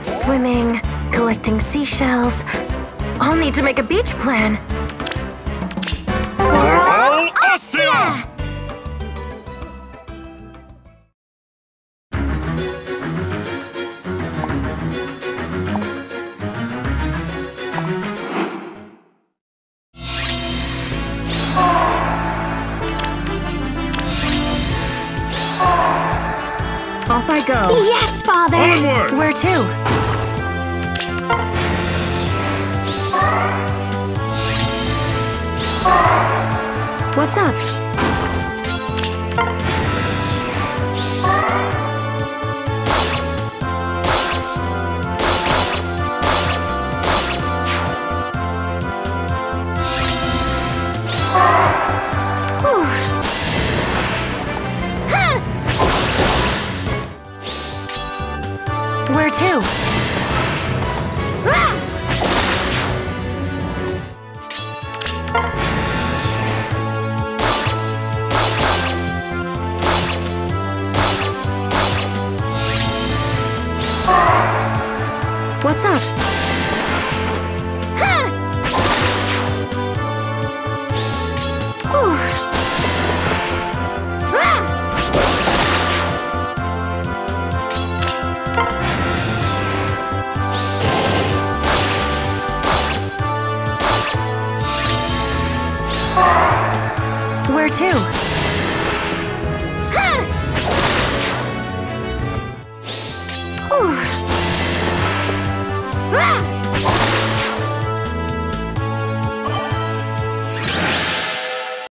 Swimming, collecting seashells. I'll need to make a beach plan. Off I go. Yes, Father! Onward! Where to? What's up? Where to? What's up? Where to?